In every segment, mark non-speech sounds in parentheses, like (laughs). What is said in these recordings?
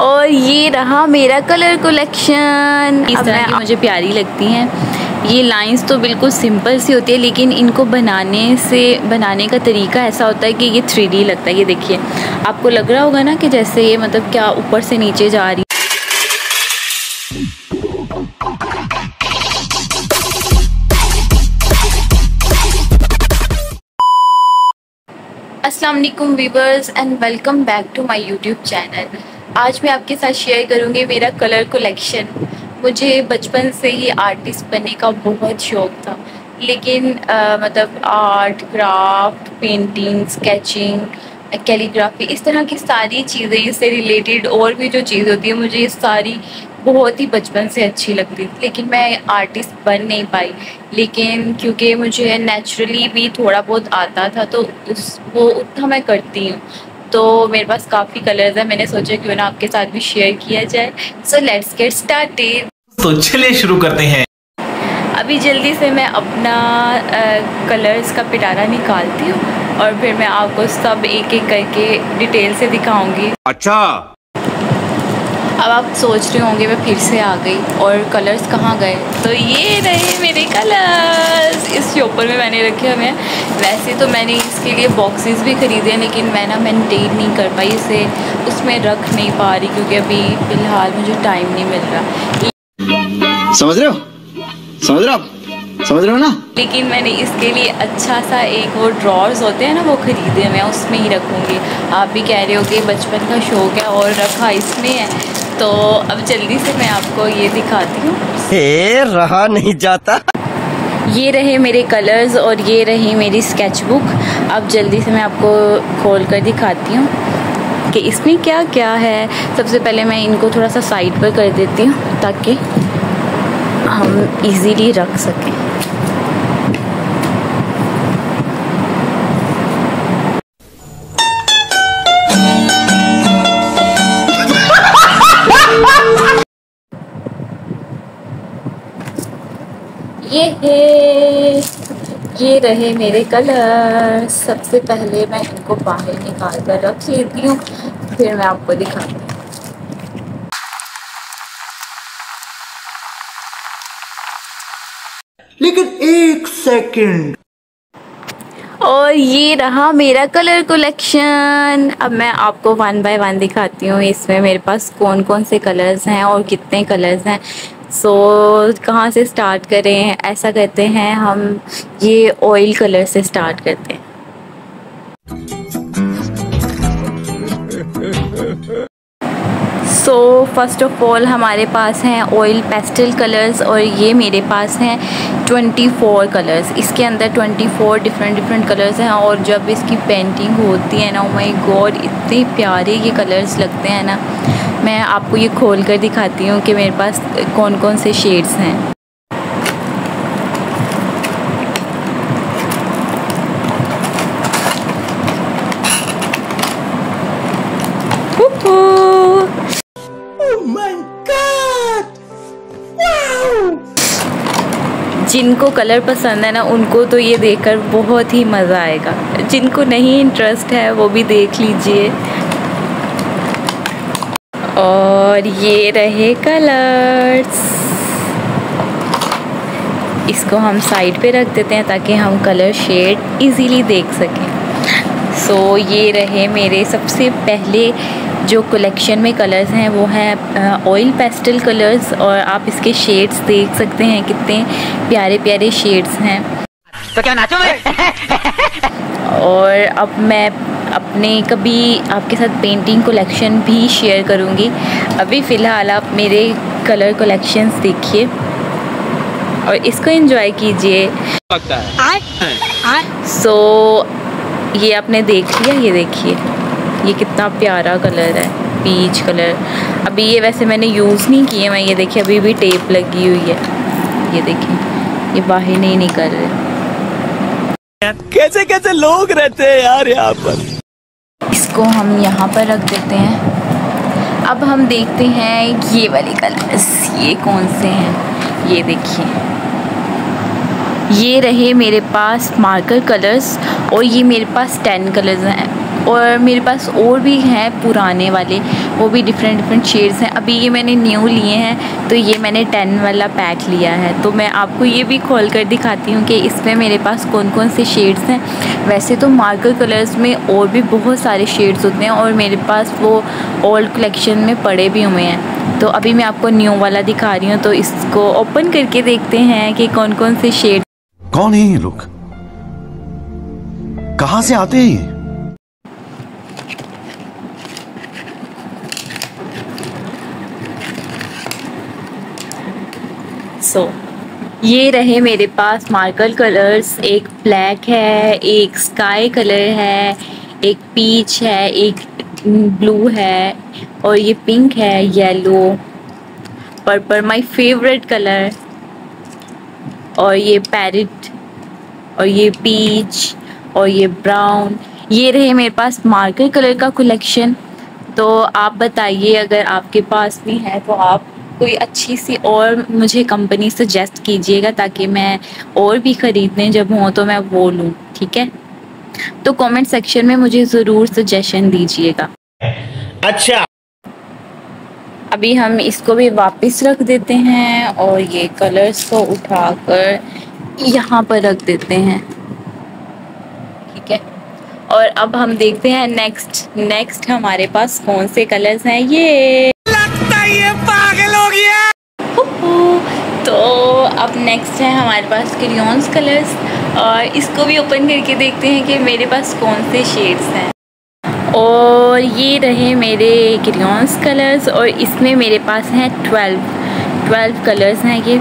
और ये रहा मेरा कलर कलेक्शन इस तरह की मुझे प्यारी लगती हैं। ये लाइंस तो बिल्कुल सिंपल सी होती है लेकिन इनको बनाने से बनाने का तरीका ऐसा होता है कि ये थ्री लगता है। ये देखिए आपको लग रहा होगा ना कि जैसे ये मतलब क्या ऊपर से नीचे जा रही अस्सलाम वालेकुम viewers and welcome back to my YouTube channel आज मैं आपके साथ शेयर करूँगी मेरा कलर कलेक्शन मुझे बचपन से ही आर्टिस्ट बनने का बहुत शौक था. लेकिन आ, मतलब art craft painting sketching calligraphy इस तरह की सारी चीज़ें इससे रिलेटेड और भी जो चीज़ होती है मुझे ये सारी बहुत ही बचपन से अच्छी लगती थी. लेकिन मैं आर्टिस्ट बन नहीं पाई. लेकिन क्योंकि मुझे नेचुरली भी थोड़ा बहुत आता था तो उस वो उतना मैं करती हूँ. तो मेरे पास काफ़ी कलर्स हैं। मैंने सोचा क्यों ना आपके साथ भी शेयर किया जाए। सो लेट्स गेट स्टार्टेड तो चलिए शुरू करते हैं। अभी जल्दी से मैं अपना आ, कलर्स का पिटारा निकालती हूँ और फिर मैं आपको सब एक एक करके डिटेल से दिखाऊँगी। अच्छा। अब आप सोच रहे होंगे मैं फिर से आ गई और कलर्स कहाँ गए? तो ये रहे मेरे कलर्स इस शॉपर में मैंने रखे हुए हैं। वैसे तो मैंने इसके लिए बॉक्सेस भी ख़रीदे हैं लेकिन मैं ना मेंटेन नहीं कर पाई इसे। उसमें रख नहीं पा रही क्योंकि अभी फ़िलहाल मुझे टाइम नहीं मिल रहा। समझ रहे हो? समझ रहे हो समझ रहे हो ना? लेकिन मैंने इसके लिए अच्छा सा एक वो ड्रॉर्स होते हैं ना वो ख़रीदे मैं उसमें ही रखूँगी। आप भी कह रहे हो कि बचपन का शौक़ है और रखा इसमें है। तो अब जल्दी से मैं आपको ये दिखाती हूँ। रहा नहीं जाता। ये रहे मेरे कलर्स और ये रही मेरी स्केच बुक अब जल्दी से मैं आपको खोल कर दिखाती हूँ कि इसमें क्या क्या है। सबसे पहले मैं इनको थोड़ा सा साइड पर कर देती हूँ ताकि हम इजीली रख सकें। ये है। ये रहे मेरे कलर। सबसे पहले मैं इनको बाहर निकाल कर रख लेती हूँ फिर मैं आपको दिखाती हूँ। लेकिन एक सेकंड और ये रहा मेरा कलर कलेक्शन अब मैं आपको वन बाय वन दिखाती हूँ इसमें मेरे पास कौन कौन से कलर्स हैं और कितने कलर्स हैं। सो so, कहाँ से स्टार्ट करें? ऐसा करते हैं हम ये ऑयल कलर से स्टार्ट करते हैं। सो फ़र्स्ट ऑफ़ ऑल हमारे पास हैं ऑयल पेस्टल कलर्स और ये मेरे पास हैं 24 कलर्स इसके अंदर 24 डिफरेंट डिफरेंट कलर्स हैं और जब इसकी पेंटिंग होती है ना माई oh गॉड इतने प्यारे ये कलर्स लगते हैं ना। मैं आपको ये खोल कर दिखाती हूँ कि मेरे पास कौन कौन से शेड्स हैं। जिनको कलर पसंद है ना उनको तो ये देखकर बहुत ही मज़ा आएगा। जिनको नहीं इंटरेस्ट है वो भी देख लीजिए। और ये रहे कलर्स इसको हम साइड पे रख देते हैं ताकि हम कलर शेड इजीली देख सकें। सो so, ये रहे मेरे सबसे पहले जो कलेक्शन में कलर्स हैं वो हैं ऑयल पेस्टल कलर्स और आप इसके शेड्स देख सकते हैं कितने प्यारे प्यारे शेड्स हैं। तो क्या नाचो और अब मैं अपने कभी आपके साथ पेंटिंग कलेक्शन भी शेयर करूँगी। अभी फ़िलहाल आप मेरे कलर कलेक्शंस देखिए और इसको एंजॉय कीजिए। सो so, ये आपने देख लिया ये देखिए। ये कितना प्यारा कलर है पीच कलर। अभी ये वैसे मैंने यूज़ नहीं किए मैं ये देखिए अभी भी टेप लगी हुई है। ये देखिए ये बाहर नहीं निकल रहे। कैसे कैसे लोग रहते हैं यार यहाँ पर? इसको हम यहाँ पर रख देते हैं। अब हम देखते हैं ये वाले कलर्स ये कौन से हैं? ये देखिए। ये रहे मेरे पास मार्कर कलर्स और ये मेरे पास टेन कलर्स हैं। और मेरे पास और भी हैं पुराने वाले, वो भी डिफरेंट डिफरेंट शेड्स हैं। अभी ये मैंने न्यू लिए हैं तो ये मैंने टेन वाला पैक लिया है। तो मैं आपको ये भी खोल कर दिखाती हूँ कि इसमें मेरे पास कौन कौन से शेड्स हैं। वैसे तो मार्कर कलर्स में और भी बहुत सारे शेड्स होते हैं और मेरे पास वो ओल्ड कलेक्शन में पड़े भी हुए हैं। तो अभी मैं आपको न्यू वाला दिखा रही हूँ तो इसको ओपन करके देखते हैं कि कौन कौन से शेड कौन है ये लोग? कहाँ से आते हैं सो। ये रहे मेरे पास मार्कल कलर्स एक ब्लैक है, एक स्काई कलर है, एक पीच है, एक ब्लू है और ये पिंक है yellow purple my favourite colour और ये पैरेट और ये पीच और ये ब्राउन ये रहे मेरे पास मार्कर कलर का कलेक्शन तो आप बताइए, अगर आपके पास भी है तो आप कोई अच्छी सी और मुझे कंपनी सजेस्ट कीजिएगा ताकि मैं और भी ख़रीदने जब हूँ तो मैं वो लूँ ठीक है? तो कमेंट सेक्शन में मुझे ज़रूर सजेशन दीजिएगा। अच्छा। अभी हम इसको भी वापस रख देते हैं और ये कलर्स को उठाकर यहाँ पर रख देते हैं ठीक है? और अब हम देखते हैं नेक्स्ट नेक्स्ट हमारे पास कौन से कलर्स हैं ये लगता ये पागल हो गया तो अब नेक्स्ट है हमारे पास क्रियॉन्स कलर्स और इसको भी ओपन करके देखते हैं कि मेरे पास कौन से शेड्स हैं। और ये रहे मेरे क्रियॉन्स कलर्स और इसमें मेरे पास हैं ट्वेल्व ट्वेल्व कलर्स हैं ये।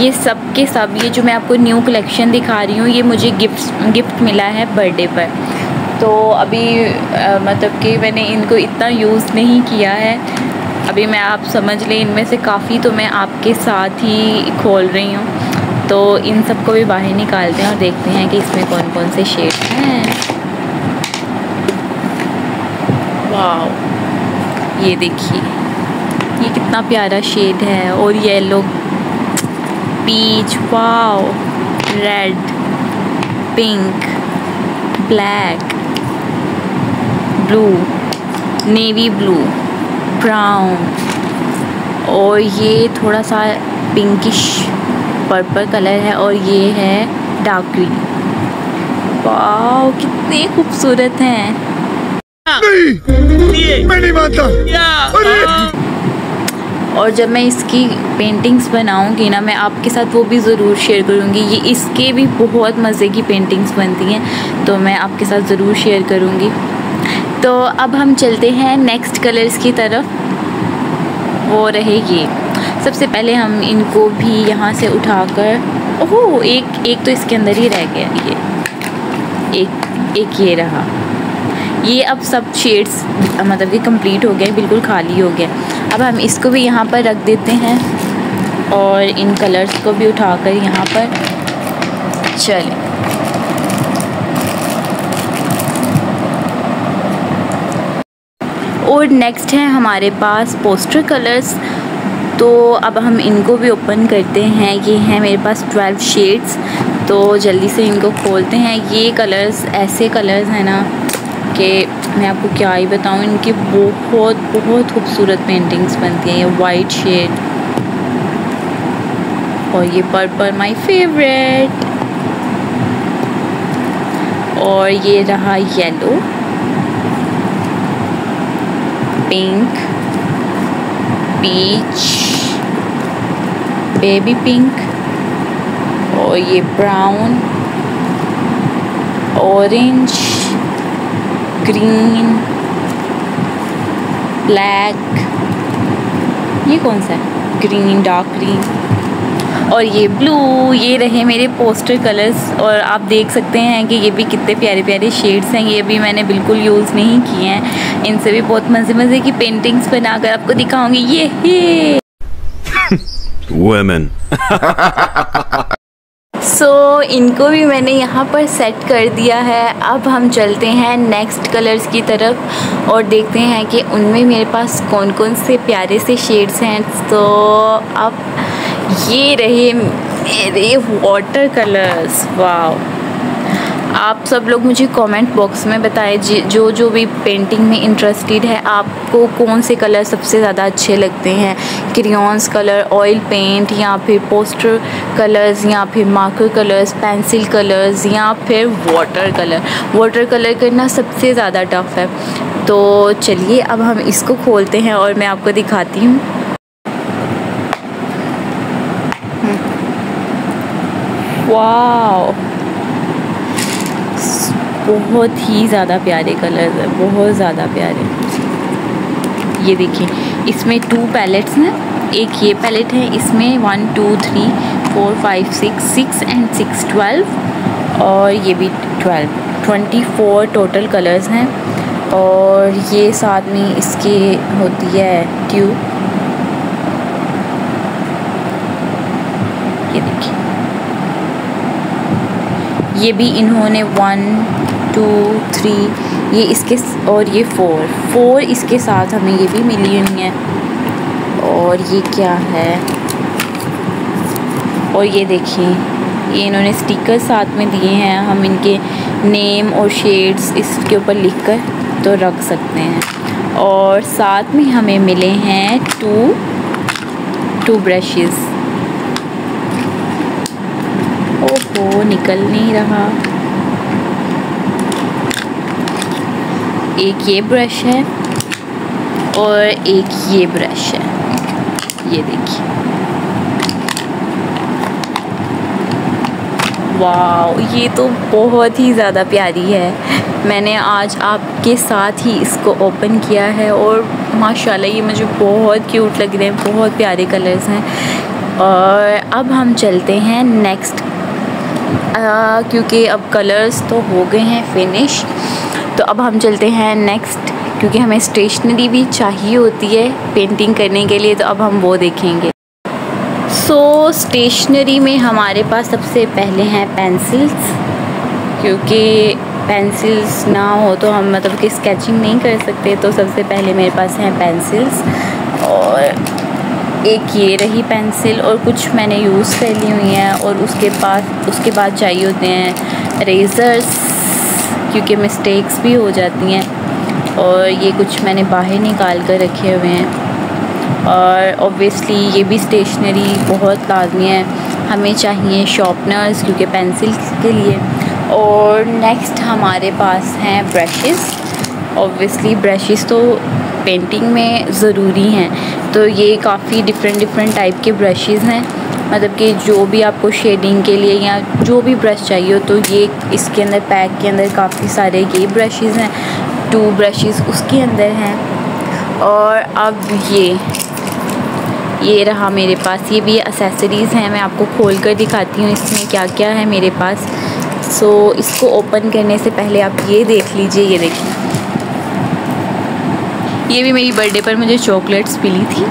ये सब के सब ये जो मैं आपको न्यू कलेक्शन दिखा रही हूँ ये मुझे गिफ्ट गिफ्ट मिला है बर्थडे पर। तो अभी आ, मतलब कि मैंने इनको इतना यूज़ नहीं किया है। अभी मैं आप समझ लें, इनमें से काफ़ी तो मैं आपके साथ ही खोल रही हूँ। तो इन सबको भी बाहर निकालते हैं और देखते हैं कि इसमें कौन कौन से शेड हैं। वाह ये देखिए, ये कितना प्यारा शेड है और yellow, peach, wow, red, pink, black, blue, navy blue. Brown और ये थोड़ा सा पिंकिश पर्पल कलर है और ये है डार्क ग्रीन वाओ कितने खूबसूरत हैं। मैं नहीं मानता। और जब मैं इसकी पेंटिंग्स बनाऊँगी ना मैं आपके साथ वो भी ज़रूर शेयर करूँगी। ये इसके भी बहुत मज़े की पेंटिंग्स बनती हैं तो मैं आपके साथ ज़रूर शेयर करूँगी। तो अब हम चलते हैं नेक्स्ट कलर्स की तरफ़। वो रहे ये सबसे पहले हम इनको भी यहाँ से उठाकर ओह, एक एक तो इसके अंदर ही रह गया ये। एक एक ये रहा। ये अब सब शेड्स मतलब कि कंप्लीट हो गए, बिल्कुल खाली हो गया अब हम इसको भी यहाँ पर रख देते हैं। और इन कलर्स को भी उठाकर यहाँ पर चलें। और नेक्स्ट है, हमारे पास पोस्टर कलर्स तो अब हम इनको भी ओपन करते हैं। ये हैं मेरे पास ट्वेल्व शेड्स तो जल्दी से इनको खोलते हैं। ये कलर्स ऐसे कलर्स हैं ना कि मैं आपको क्या ही बताऊँ, इनकी बहुत बहुत खूबसूरत पेंटिंग्स बनती हैं। ये वाइट शेड और ये पर्पल माय फेवरेट और ये रहा yellow pink peach baby pink और ये ब्राउन ऑरेंज ग्रीन ब्लैक ये कौन सा है? ग्रीन डार्क ग्रीन और ये ब्लू ये रहे मेरे पोस्टर कलर्स और आप देख सकते हैं कि ये भी कितने प्यारे प्यारे शेड्स हैं। ये भी मैंने बिल्कुल यूज़ नहीं किए हैं। इनसे भी बहुत मज़े मज़े की पेंटिंग्स बनाकर आपको दिखाऊँगी। ये हे (laughs) Women. सो (laughs) so, इनको भी मैंने यहाँ पर सेट कर दिया है। अब हम चलते हैं नेक्स्ट कलर्स की तरफ़ और देखते हैं कि उनमें मेरे पास कौन कौन से प्यारे से शेड्स हैं। तो अब ये रहे मेरे वाटर कलर्स वाह आप सब लोग मुझे कमेंट बॉक्स में बताएँ जो जो भी पेंटिंग में इंटरेस्टेड है, आपको कौन से कलर सबसे ज़्यादा अच्छे लगते हैं? क्रियॉन्स कलर ऑयल पेंट या फिर पोस्टर कलर्स या फिर मार्कर कलर्स पेंसिल कलर्स या फिर वाटर कलर वाटर कलर करना सबसे ज़्यादा टफ़ है. तो चलिए, अब हम इसको खोलते हैं और मैं आपको दिखाती हूँ। वाह बहुत ही ज़्यादा प्यारे कलर्स हैं, बहुत ज़्यादा प्यारे। ये देखिए, इसमें टू पैलेट्स हैं। एक ये पैलेट है, इसमें one two three four five six six and six twelve और ये भी twelve twenty four total colours हैं और ये साथ में इसके होती है ट्यूब ये देखिए ये भी इन्होंने वन टू थ्री ये इसके और ये फ़ोर फोर इसके साथ हमें ये भी मिली हुई है। और ये क्या है? और ये देखिए, ये इन्होंने स्टिकर साथ में दिए हैं। हम इनके नेम और शेड्स इसके ऊपर लिख कर तो रख सकते हैं। और साथ में हमें मिले हैं टू टू ब्रशेज़ ओहो निकल नहीं रहा। एक ये ब्रश है और एक ये ब्रश है। ये देखिए। वाह ये तो बहुत ही ज़्यादा प्यारी है। मैंने आज आपके साथ ही इसको ओपन किया है और माशाल्लाह ये मुझे बहुत क्यूट लग रहे हैं, बहुत प्यारे कलर्स हैं। और अब हम चलते हैं नेक्स्ट क्योंकि अब कलर्स तो हो गए हैं फिनिश तो अब हम चलते हैं नेक्स्ट क्योंकि हमें स्टेशनरी भी चाहिए होती है पेंटिंग करने के लिए तो अब हम वो देखेंगे। सो so, स्टेशनरी में हमारे पास सबसे पहले हैं पेंसिल्स क्योंकि पेंसिल्स ना हो तो हम मतलब कि स्केचिंग नहीं कर सकते तो सबसे पहले मेरे पास हैं पेंसिल्स और एक ये रही पेंसिल और कुछ मैंने यूज़ कर ली हुई हैं और उसके बाद उसके बाद चाहिए होते हैं रेज़र्स क्योंकि मिस्टेक्स भी हो जाती हैं। और ये कुछ मैंने बाहर निकाल कर रखे हुए हैं। और ऑब्वियसली ये भी स्टेशनरी बहुत लाजमी है। हमें चाहिए शॉपनर्स क्योंकि पेंसिल के लिए। और नेक्स्ट हमारे पास हैं ब्रशेस ऑब्वियसली ब्रशेस तो पेंटिंग में ज़रूरी हैं। तो ये काफ़ी डिफरेंट डिफरेंट टाइप के ब्रशेज़ हैं। मतलब कि जो भी आपको शेडिंग के लिए या जो भी ब्रश चाहिए हो तो ये इसके अंदर पैक के अंदर काफ़ी सारे ये ब्रशेज़ हैं। टू ब्रशेज़ उसके अंदर हैं। और अब ये ये रहा मेरे पास। ये भी एसेसरीज़ हैं। मैं आपको खोल कर दिखाती हूँ इसमें क्या क्या है मेरे पास। सो so, इसको ओपन करने से पहले आप ये देख लीजिए। ये देखिए। ये भी मेरी बर्थडे पर मुझे चॉकलेट्स मिली थी।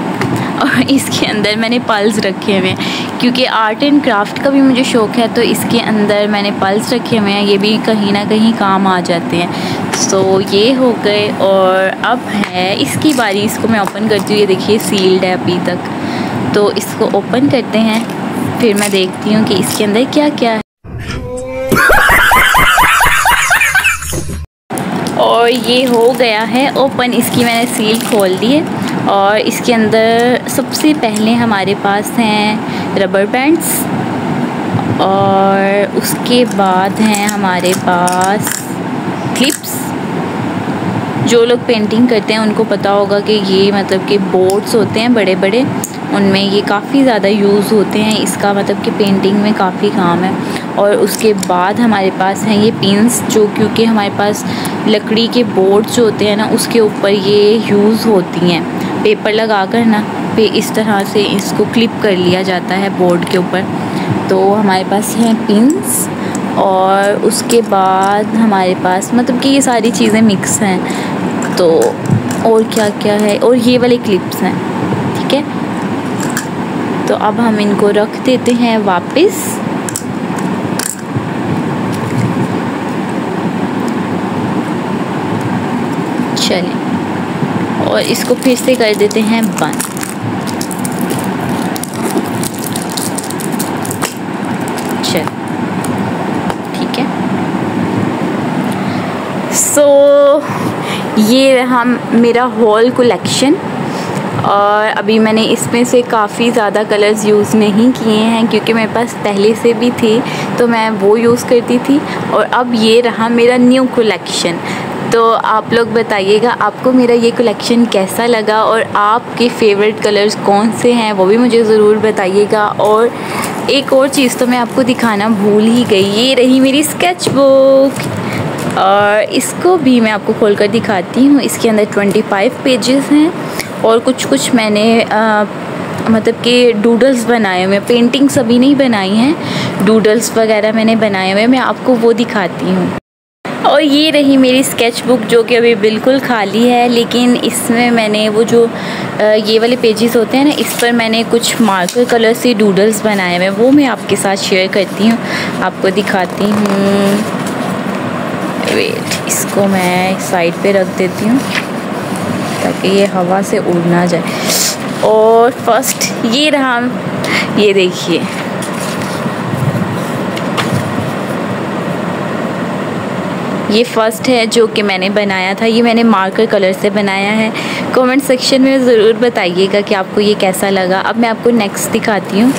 और इसके अंदर मैंने पल्स रखे हुए हैं, क्योंकि आर्ट एंड क्राफ्ट का भी मुझे शौक़ है तो इसके अंदर मैंने पल्स रखे हुए हैं, ये भी कहीं ना कहीं काम आ जाते हैं। सो ये हो गए और अब है इसकी बारी, इसको मैं ओपन करती हूँ। ये देखिए सील्ड है अभी तक। तो इसको ओपन करते हैं, फिर मैं देखती हूँ कि इसके अंदर क्या क्या है। और ये हो गया है ओपन। इसकी मैंने सील खोल दी है और इसके अंदर सबसे पहले हमारे पास हैं रबर बैंड्स और उसके बाद हैं हमारे पास क्लिप्स। जो लोग पेंटिंग करते हैं, उनको पता होगा कि ये मतलब कि बोर्ड्स होते हैं बड़े बड़े उनमें ये काफ़ी ज़्यादा यूज़ होते हैं। इसका मतलब कि पेंटिंग में काफ़ी काम है। और उसके बाद हमारे पास हैं ये पिंस जो क्योंकि हमारे पास लकड़ी के बोर्ड्स जो होते हैं ना, उसके ऊपर ये यूज़ होती हैं। पेपर लगा कर ना, पे इस तरह से इसको क्लिप कर लिया जाता है बोर्ड के ऊपर। तो हमारे पास हैं पिंस और उसके बाद हमारे पास मतलब कि ये सारी चीज़ें मिक्स हैं। तो और क्या क्या है? और ये वाले क्लिप्स हैं, ठीक है? तो अब हम इनको रख देते हैं वापस। चलें। और इसको फिर से कर देते हैं बंद। चल ठीक है सो so, ये रहा मेरा हॉल कलेक्शन और अभी मैंने इसमें से काफ़ी ज़्यादा कलर्स यूज़ नहीं किए हैं क्योंकि मेरे पास पहले से भी थे तो मैं वो यूज़ करती थी। और अब ये रहा मेरा न्यू कलेक्शन तो आप लोग बताइएगा आपको मेरा ये कलेक्शन कैसा लगा और आपके फेवरेट कलर्स कौन से हैं वो भी मुझे ज़रूर बताइएगा। और एक और चीज़ तो मैं आपको दिखाना भूल ही गई ये रही मेरी स्केच बुक और इसको भी मैं आपको खोल कर दिखाती हूँ। इसके अंदर 25 पेजेस हैं और कुछ कुछ मैंने आ, मतलब कि डूडल्स बनाए हुए पेंटिंग्स अभी नहीं बनाई हैं। डूडल्स वगैरह मैंने बनाए हुए मैं आपको वो दिखाती हूँ। और ये रही मेरी स्केच बुक जो कि अभी बिल्कुल खाली है लेकिन इसमें मैंने वो जो ये वाले पेजेस होते हैं ना इस पर मैंने कुछ मार्कर कलर से डूडल्स बनाए हुए वो मैं आपके साथ शेयर करती हूँ। आपको दिखाती हूँ। वेट इसको मैं साइड पे रख देती हूँ, ताकि ये हवा से उड़ ना जाए। और फ़र्स्ट ये रहा, ये देखिए। ये फ़र्स्ट है जो कि मैंने बनाया था, ये मैंने मार्कर कलर से बनाया है। कमेंट सेक्शन में ज़रूर बताइएगा कि आपको ये कैसा लगा। अब मैं आपको नेक्स्ट दिखाती हूँ।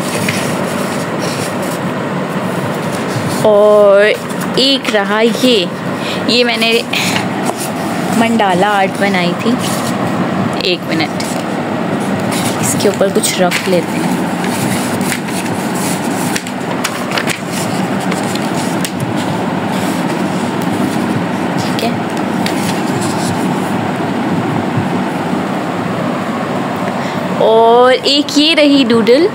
और एक रहा ये। ये मैंने मंडाला आर्ट बनाई थी। एक मिनट। इसके ऊपर कुछ रख लेते हैं। और एक ये रही डूडल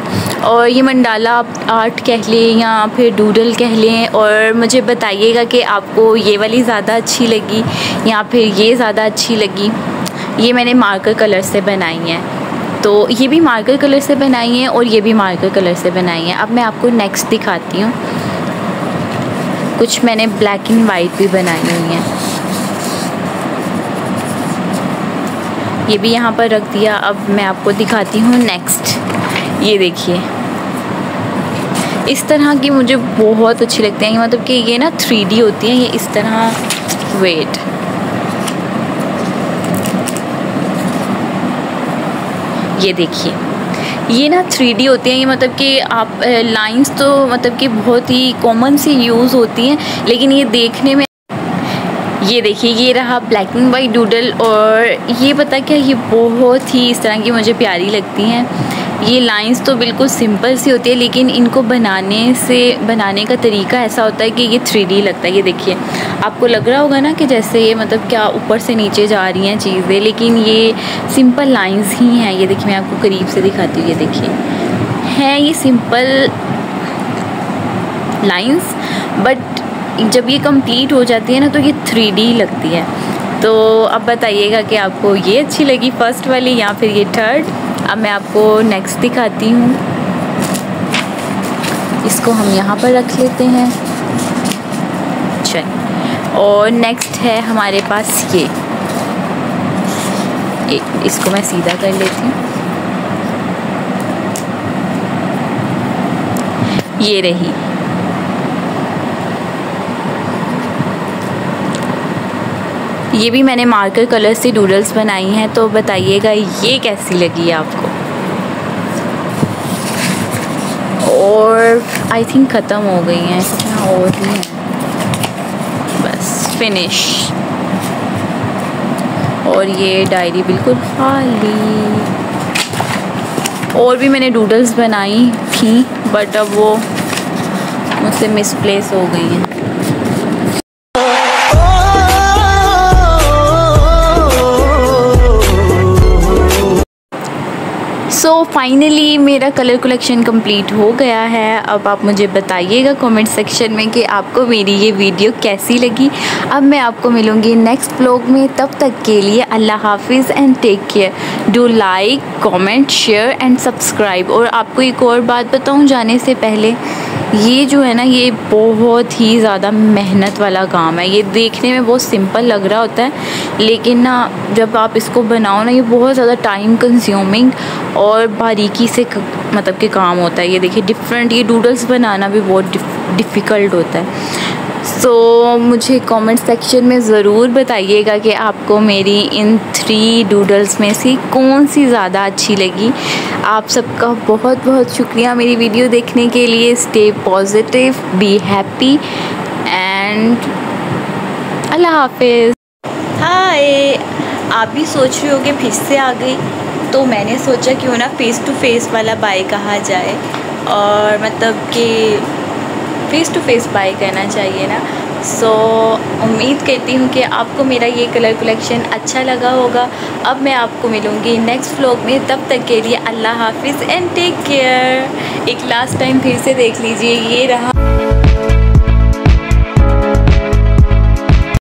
और ये मंडाला आर्ट कह लें या फिर डूडल कह लें और मुझे बताइएगा कि आपको ये वाली ज़्यादा अच्छी लगी या फिर ये ज़्यादा अच्छी लगी। ये मैंने मार्कर कलर से बनाई हैं। तो ये भी मार्कर कलर से बनाई हैं और ये भी मार्कर कलर से बनाई हैं। अब मैं आपको नेक्स्ट दिखाती हूँ। कुछ मैंने ब्लैक एंड वाइट भी बनाई हुई हैं। ये भी यहाँ पर रख दिया। अब मैं आपको दिखाती हूँ नेक्स्ट ये देखिए। इस तरह की मुझे बहुत अच्छी लगती हैं। मतलब कि ये ना थ्री होती हैं। ये इस तरह वेट ये देखिए। ये ना थ्री होती हैं। ये मतलब कि आप लाइंस तो मतलब कि बहुत ही कॉमन सी यूज़ होती हैं। लेकिन ये देखने में ये देखिए, ये रहा ब्लैक एंड वाइट डूडल और ये पता क्या, ये बहुत ही इस तरह की मुझे प्यारी लगती हैं। ये लाइंस तो बिल्कुल सिंपल सी होती है, लेकिन इनको बनाने से, बनाने का तरीका ऐसा होता है कि ये थ्री लगता है। ये देखिए, आपको लग रहा होगा ना कि जैसे ये मतलब क्या ऊपर से नीचे जा रही हैं चीज़ें, लेकिन ये सिंपल लाइंस ही हैं। ये देखिए, मैं आपको करीब से दिखाती हूँ, ये देखिए। हैं ये सिंपल लाइंस बट जब ये कंप्लीट हो जाती है ना तो ये थ्री लगती है। तो अब बताइएगा कि आपको ये अच्छी लगी फ़र्स्ट वाली या फिर ये थर्ड अब मैं आपको नेक्स्ट दिखाती हूँ। इसको हम यहाँ पर रख लेते हैं। चल और नेक्स्ट है हमारे पास ये। इसको मैं सीधा कर लेती हूँ। ये रही। ये भी मैंने मार्कर कलर से डूडल्स बनाई हैं तो बताइएगा ये कैसी लगी आपको? और आई थिंक ख़त्म हो गई हैं और भी हैं। बस फिनिश और ये डायरी बिल्कुल खाली। और भी मैंने डूडल्स बनाई थी बट अब वो मुझसे मिसप्लेस हो गई हैं। फाइनली मेरा कलर कलेक्शन कंप्लीट हो गया है। अब आप मुझे बताइएगा कमेंट सेक्शन में कि आपको मेरी ये वीडियो कैसी लगी। अब मैं आपको मिलूँगी नेक्स्ट ब्लॉग में। तब तक के लिए अल्लाह हाफिज़ and take care do like comment share and subscribe और आपको एक और बात बताऊँ जाने से पहले ये जो है ना, ये बहुत ही ज़्यादा मेहनत वाला काम है। ये देखने में बहुत सिंपल लग रहा होता है, लेकिन ना, जब आप इसको बनाओ ना, ये बहुत ज़्यादा टाइम कंज्यूमिंग और बारीकी से मतलब के काम होता है। ये देखिए डिफरेंट ये डूडल्स बनाना भी बहुत डिफ़िकल्ट होता है। सो so, मुझे कमेंट सेक्शन में ज़रूर बताइएगा कि आपको मेरी इन थ्री डूडल्स में से कौन सी ज़्यादा अच्छी लगी। आप सबका बहुत बहुत शुक्रिया मेरी वीडियो देखने के लिए। Stay positive be happy and अल्लाह हाफिज़। हाय आप भी सोच रहे हो कि फिर से आ गई। तो मैंने सोचा क्यों ना फ़ेस टू फेस वाला बाय कहा जाए। और मतलब कि फ़ेस टू फेस बाय करना चाहिए ना। सो so, उम्मीद करती हूँ कि आपको मेरा ये कलर कलेक्शन अच्छा लगा होगा। अब मैं आपको मिलूँगी नेक्स्ट व्लॉग में। तब तक के लिए अल्लाह हाफिज़ एंड टेक केयर एक लास्ट टाइम फिर से देख लीजिए। ये रहा